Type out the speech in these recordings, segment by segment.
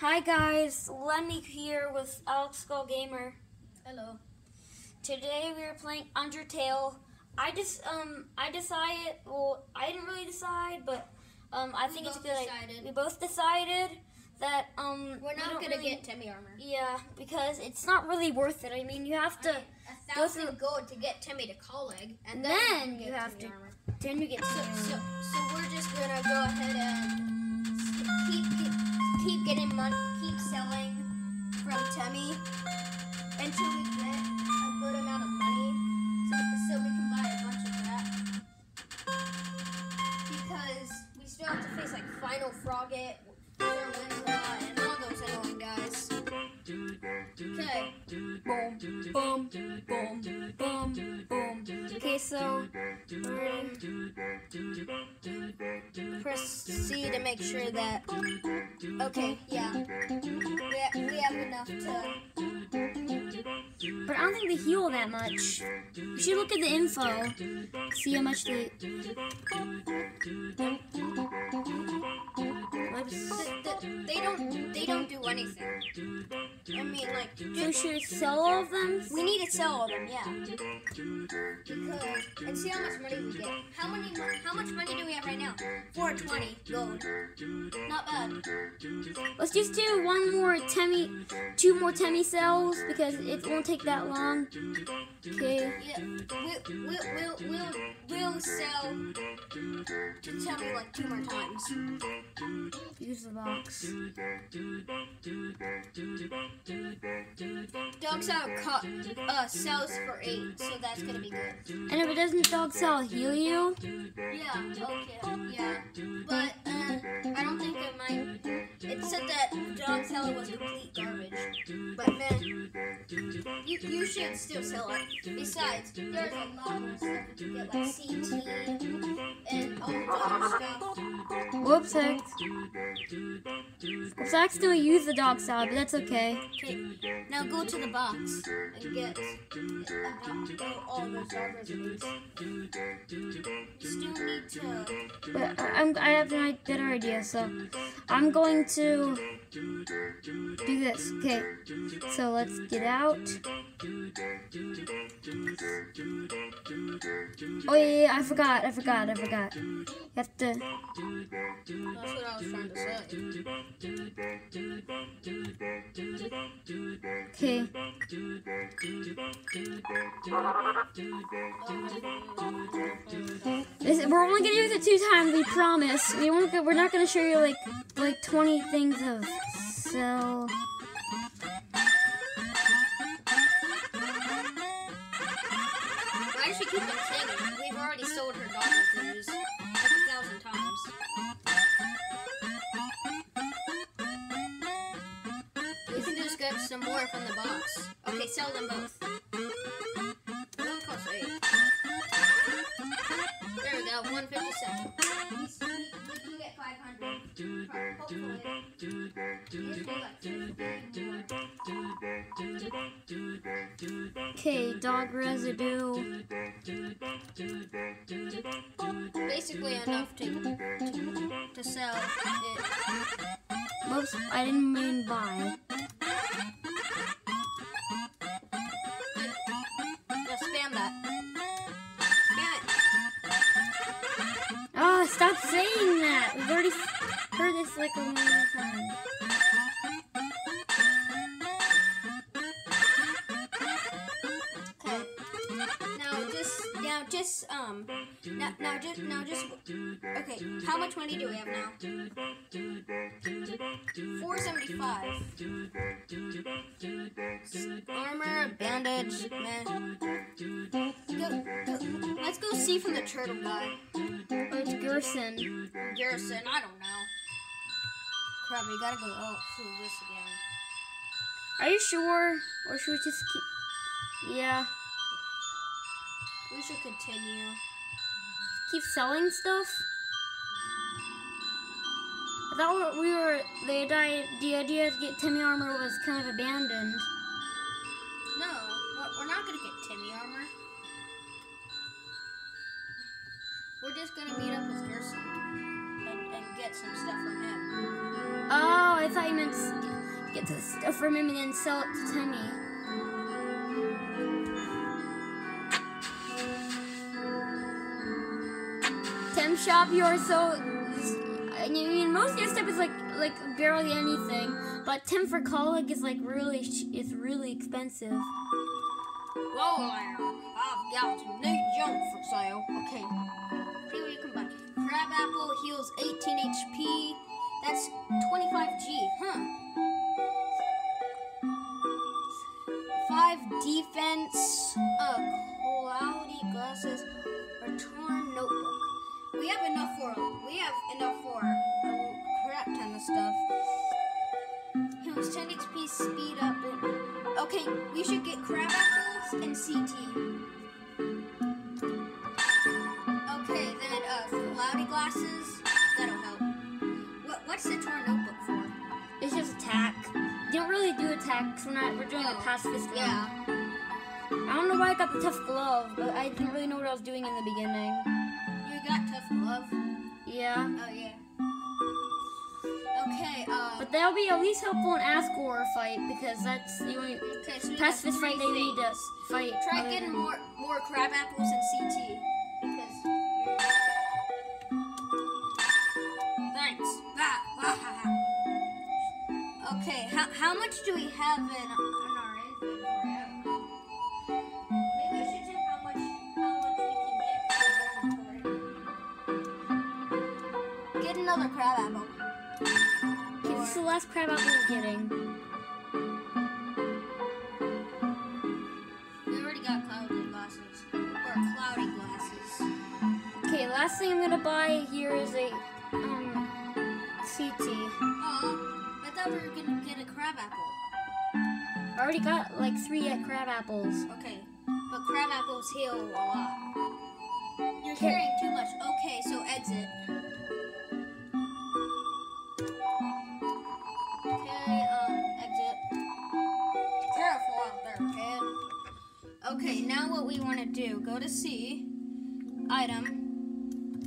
Hi guys, Lenny here with Alex Skull Gamer. Hello. Today we are playing Undertale. I just um I decided well I didn't really decide but um I We think it's both good. decided. We both decided that um We're not don't gonna really- get Temmie armor. yeah because it's not really worth it. I mean you have to I mean, a go thousand through- gold to get Temmie to Colleg, and Then then, you get have Temmie to- Armor. then you get So, so, so we're just gonna go ahead and s- keep keep, keep getting money, keep selling from Temmie until we get a good amount of money, so, so we can buy a bunch of that. Because we still have to face like Final Froggit, and all those annoying guys. Okay. boom boom boom boom boom. Okay so press C to make sure that. Okay, yeah. We, ha- we have enough to. but I don't think they heal that much. You should look at the info. See how much they Whoops. th- th- They don't. They don't do anything. I mean, like, we should sell all of them? we need to sell all of them, yeah. Because and see how much money we get. How many? How much money do we have right now? Four twenty gold. Not bad. Let's just do one more Temmie, two more Temmie cells because it won't take that long. Okay. Yeah. We'll we'll we'll we'll, we'll sell to Temmie like two more times. Use the box. Dogs out co- uh sells for eight, so that's gonna be good. And if it doesn't dog cell heal you, Yeah, okay, yeah. But uh, I don't think it might. It said that dog seller was complete garbage. But man, you, you should still sell it. Besides, there's a lot more stuff you can get, like Sea Tea and all the other stuff. whoops, I accidentally used the dog cell, but that's okay. Okay, now go to the box and get But I'm, I have a better idea, so I'm going to do this. Okay, so let's get out. Oh yeah, yeah, I forgot, I forgot, I forgot. You have to. Okay. This, we're only gonna use it two times. We promise. We won't. We're not gonna show you like like 20 things of so. Why does she keep on saying it? We've already sold her dog reviews like a thousand times. We can just get some more from the box. Okay, sell them both. Okay, dog residue. Basically enough to, to, sell it. Whoops, I didn't mean buy. Spam that. Spam. Oh, stop saying that. We've already heard this like a million times. Okay. Now just now just um now now just now just okay. How much money do we have now? Four seventy five. Armor, bandage, man. Go, go, let's go see from the turtle guy. Oh, it's Gerson. Garrison, I don't know. Crap, we gotta go all through this again. Are you sure? Or should we just keep. Yeah. We should continue. Keep selling stuff? I thought we were. The idea, the idea to get Temmie armor was kind of abandoned. No, we're- not gonna get Temmie armor. We're just gonna meet up with Gerson get some stuff from him. Oh, I thought you meant get the stuff from him and then sell it to Temmie. Tem shop you are so I mean most of your stuff is like like barely anything, but Tim for colic is like really is really expensive. Whoa. I've got some new junk for sale. Okay. See what you can buy. Crab apple heals 18 HP. That's 25G, huh? 5 defense, uh, cloudy glasses, or torn notebook. We have enough for we have enough for a crap ton of stuff. Heals 10 HP speed up okay, we should get crab apples and Sea Tea. We're doing a pacifist round. Yeah. I don't know why I got the tough glove, but I didn't really know what I was doing in the beginning. You got tough glove. Yeah. Oh yeah. Okay, uh But that'll be at least helpful in Asgore fight because that's the only okay, so we got pacifist fight they need to fight. Try other getting more more crab apples and Sea Tea because. Thanks. Ah, ah. Okay, how, how much do we have in, in our inventory? I don't know. Maybe we should check how much how much we can get from our inventory. Get another crab apple. Okay, this is the last crab apple we're getting. We already got cloudy glasses or cloudy glasses. Okay, last thing I'm gonna buy here is a um Sea Tea. Oh, I thought we were gonna get a crab apple. I already got like three uh, crab apples. Okay, but crab apples heal a lot. You're carrying too much. Okay, so exit. Okay, um, exit. Careful out there, kid. Okay, now what we want to do, go to C, item,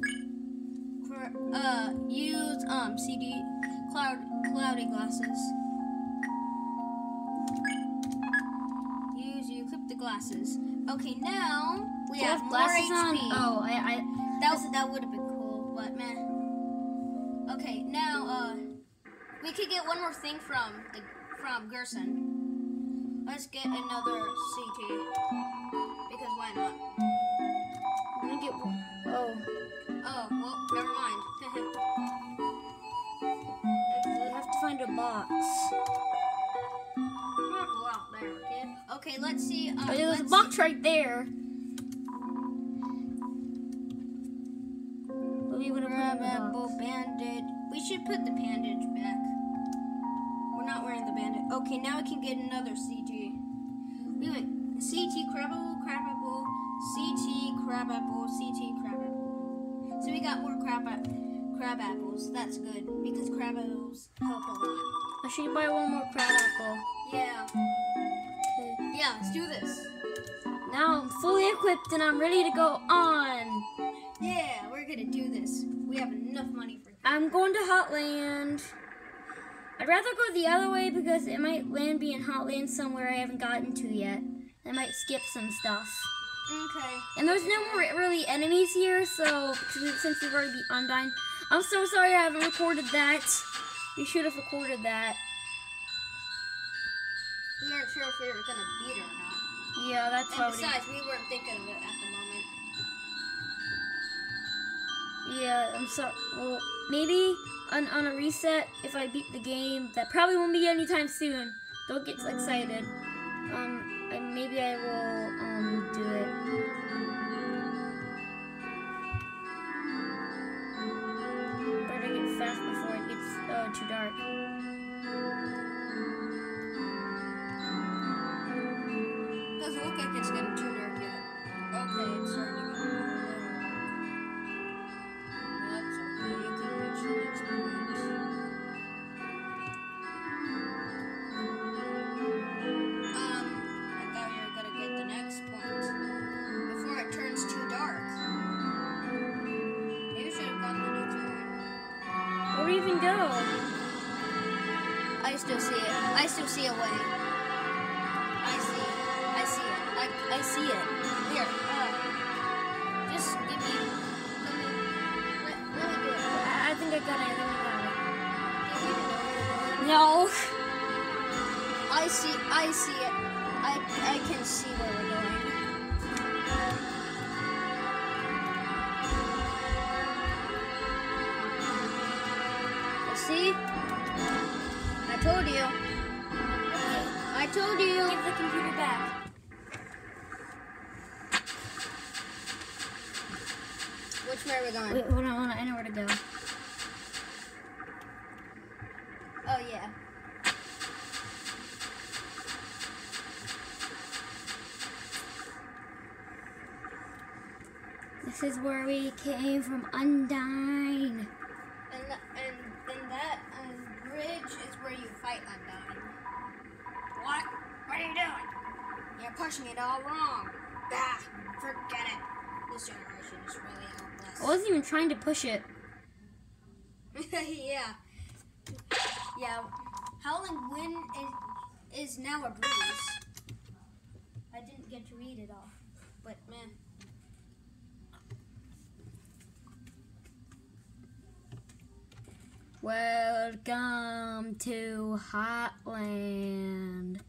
uh, use, um, CD, cloud, cloudy glasses. Glasses. Okay, now we have, have more glasses on? HP. Oh, I, I That was that would have been cool, but man. Okay, now uh, we could get one more thing from the from Gerson. Let's get another Sea Tea because why not? I'm gonna get one. Oh, Oh well, never mind. we have to find a box. Okay, let's see. Uh, Oh, there's a let's box right there. What do you want to Grab the apple bandage. We should put the bandage back. We're not wearing the bandage. Okay, now we can get another CG. We went Sea Tea crab apple, crab apple, Sea Tea crab apple, Sea Tea crab apple. So we got more crab a- crab apples. That's good because crab apples help a lot. I should buy one more crab apple. Yeah. Yeah. Let's do this. Now I'm fully equipped and I'm ready to go on. Yeah, we're gonna do this. We have enough money for. I'm going to Hotland. I'd rather go the other way because it might land me in Hotland somewhere I haven't gotten to yet. I might skip some stuff. Okay. And there's no more really enemies here, so since we've already beat Undyne, I'm so sorry I haven't recorded that. We should have recorded that. If we were gonna beat it or not. Yeah, that's And probably. besides, we weren't thinking of it at the moment. Yeah, I'm sorry. Well, maybe on, on a reset, if I beat the game, that probably won't be anytime soon. Don't get excited. Um, and maybe I will um do it. Doesn't look No. I see. I see it. I I can see where we're going. You see? I told you. I told you. Give the computer back. Which way are we going? Wait, hold on, hold on. I know where to go. Oh yeah. This is where we came from Undyne. And the, and and that um, bridge is where you fight Undyne. What? What are you doing? You're pushing it all wrong. Bah, forget it. This generation is really I wasn't even trying to push it. yeah. Yeah. Howling Wind is, is now a breeze. I didn't get to read it all. But man. Welcome to Hotland.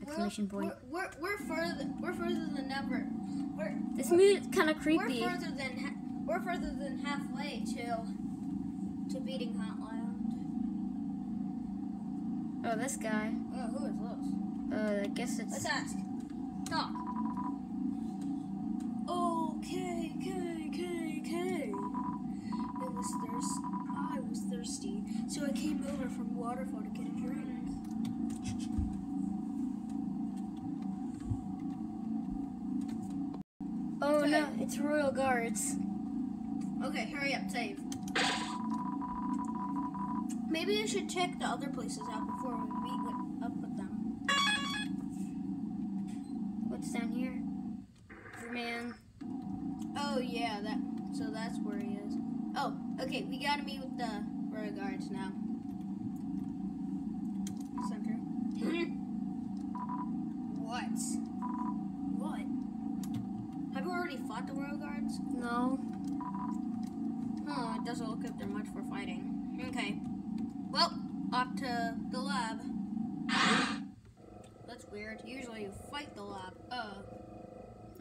Exclamation we're, point. We're, we're, we're further we're further than ever. We're This music's kind of creepy. We're further than we're further than halfway to to beating Hotland. Oh, this guy. Oh, who is this? Uh, I guess it's. Let's ask. Talk. From waterfall to get a drink. Oh no, it's Royal Guards. Okay, hurry up, save. Maybe I should check the other places out before we meet with, up with them. What's down here? Man. Oh yeah, that. So that's where he is. Oh, okay. We gotta meet with the royal guards now. Center. what? What? Have you already fought the royal guards? No. Oh, it doesn't look like they're much for fighting. Okay. Well, off to the lab. That's weird. Usually you fight the lab. Uh.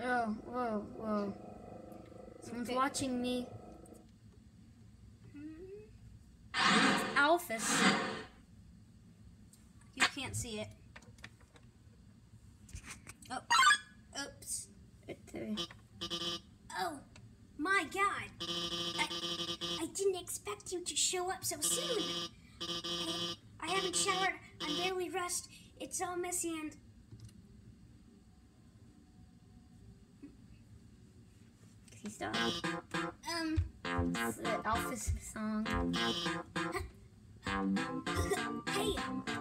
Oh, whoa, whoa. Someone's Okay. watching me. Alphys. You can't see it. Oh. Oops. It's, uh, Oh, my God. I, I didn't expect you to show up so soon. I, I haven't showered. I'm barely dressed. It's all messy and. he stopped. Um. It's the Alphys song. hey. I'm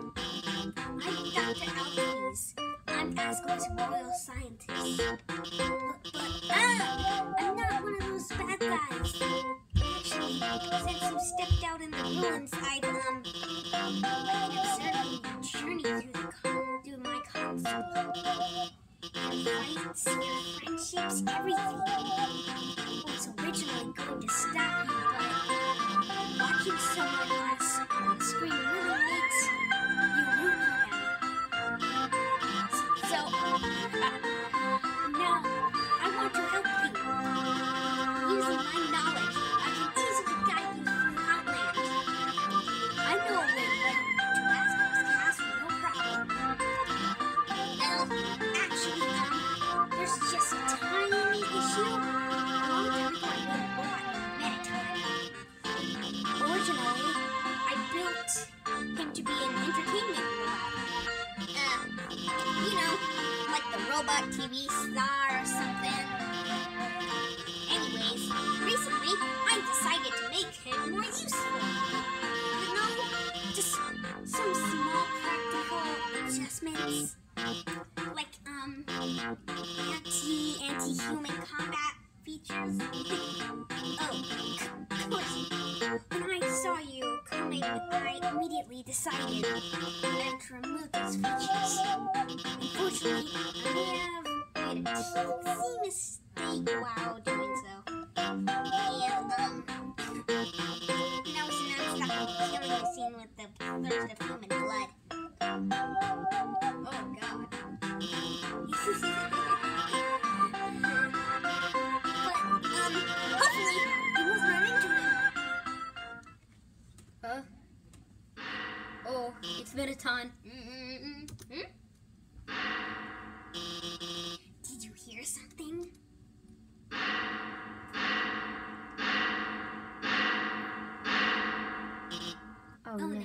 Dr. Alphys. I'm Asgore's royal scientist. But, but ah, I'm not one of those bad guys. Since you stepped out in the ruins, I've um been observing your journey through the through my console. Fights, your friendships, everything. Was originally going to stop you, but watching someone on screen really combat features. Oh, of course. When I saw you coming, I immediately decided and to remove those features. Unfortunately, I have made a teensy mistake while doing so. And, um, now it's not stopping killing the scene with the thirst of human blood. It's been a ton. Mm Did you hear something? Oh, oh no. no.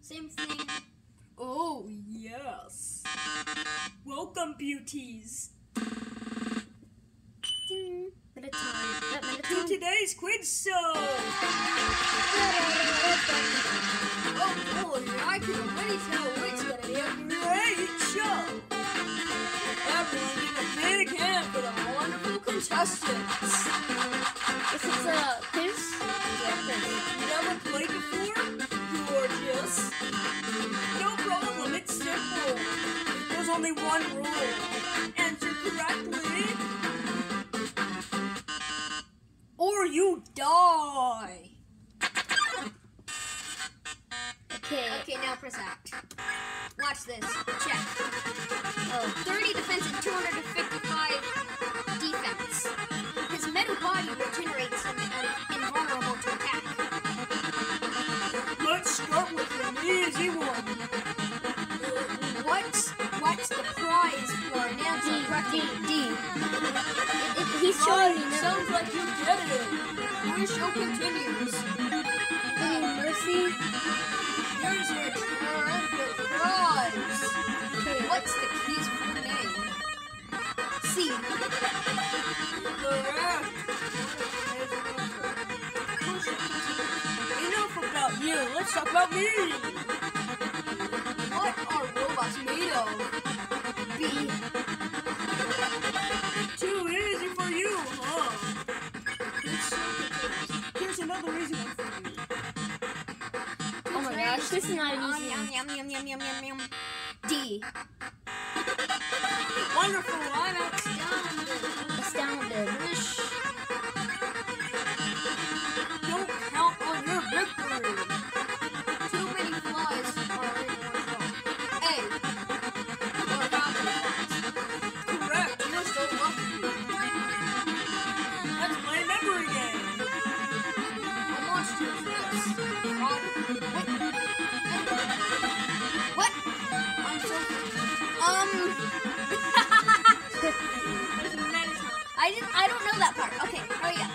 Same thing. Oh, yes. Welcome, beauties. caskets. This is a uh, pins? Yeah. Never played before? Gorgeous. No problem, it's simple. There's only one rule. And Let's talk about me! What are robots made of? B. Too easy for you, huh? Here's another reason for you. Oh my gosh, this is not easy. Yum, yum, yum, yum, yum, yum, yum. I didn't. I don't know that part. Okay, Oh yeah.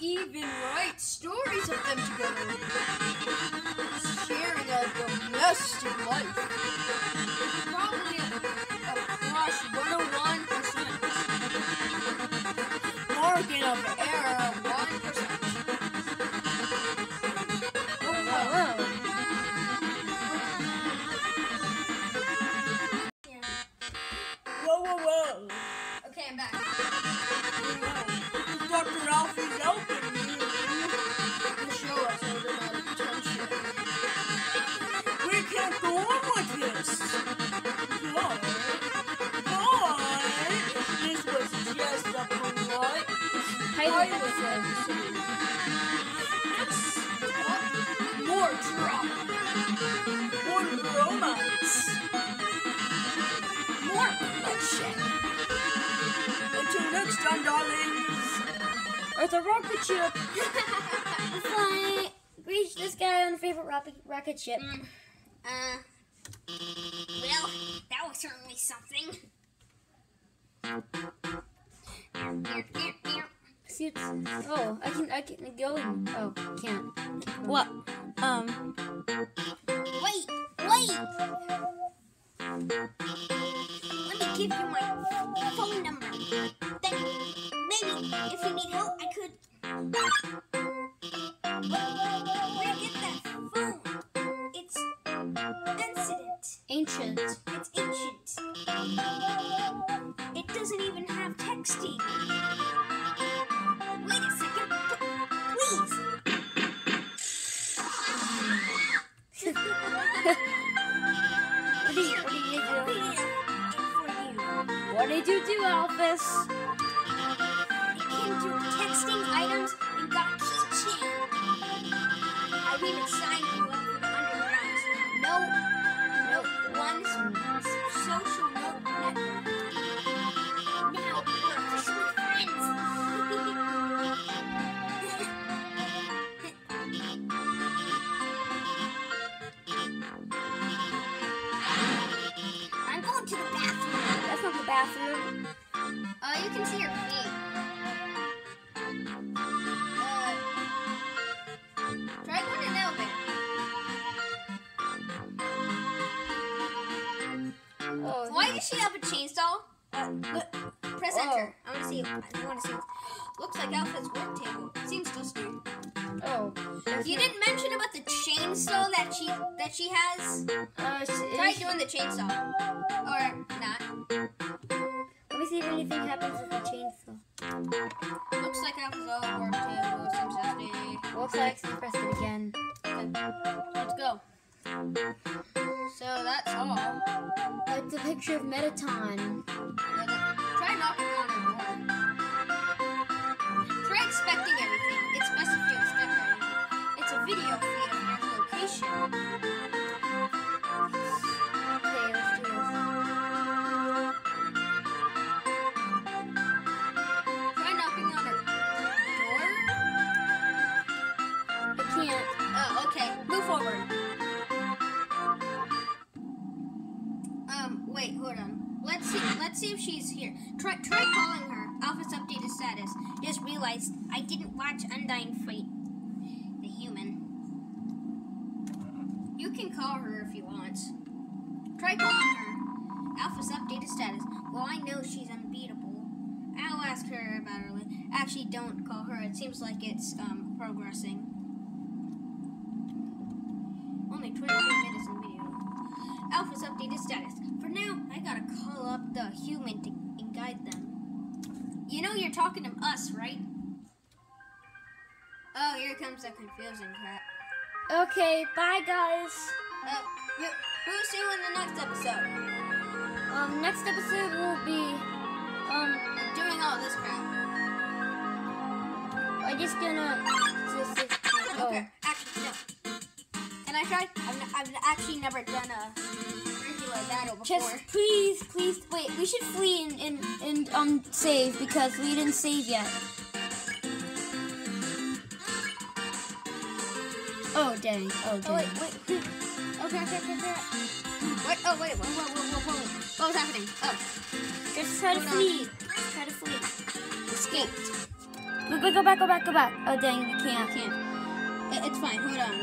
even write stories of them together, sharing a domestic life. Bloodshed. Until next time, darlings. It's a rocket ship. Fly. Reach this guy on a favorite rocket rocket ship. Mm, uh, well, that was certainly something. See, it's, oh, I can I can go and oh, can't. What? Um. Wait, wait! Give you my phone number. Then maybe if you need help, I could. Bathroom. Uh, you can see your feet. Uh, try going in elevator. Oh, Why does she have a chainsaw? Uh, look, press Whoa. enter. I want to see. I want to see. Looks like Alphys's work table. Seems dusty. oh. You no- didn't mention about the chainsaw that she that she has. Uh, Try doing the chainsaw, dusty. Looks like I pressed it again. Let's go. So that's all. It's a picture of Mettaton. Try knocking on the door. Try expecting everything. It's best if you expect everything. It's a video feed of your location. Realized I didn't watch Undying Fate. The human. You can call her if you want. Try calling her. Alphys's updated status. Well, I know she's unbeatable. I'll ask her about her. Actually, don't call her. It seems like it's um progressing. Only 23 minutes in video. Alphys's updated status. For now, I gotta call up the human to and guide them. You know you're talking to us, right? Comes the confusing crap. Okay, bye guys. Uh, who- who's you in the next episode? Um, next episode will be, um, doing all this crap. I'm just gonna just, just oh. Okay, actually, no. Can I try? I've, I've actually never done a that before. Just please, please wait. We should flee and and, and um save because we didn't save yet. Oh dang! Oh dang! Oh wait, wait. Okay, okay, okay, okay. What? Oh wait, whoa, whoa, whoa, whoa, whoa. What was happening? Oh, Just try to Hold on. flee. Try to flee. escaped. Go, go, go back, go back, go back. Oh dang! We can't. I can't. It- It's fine. Hold on.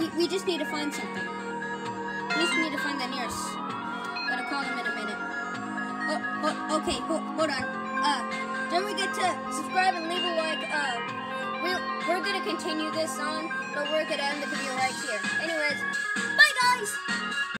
We, we just need to find something. We just need to find the nearest. Gotta call him in a minute. Oh, oh okay. Hold, hold on. Uh, don't forget to subscribe and leave a like. Uh, we're, we're gonna continue this on, but we're gonna end the video right here. Anyways, bye guys!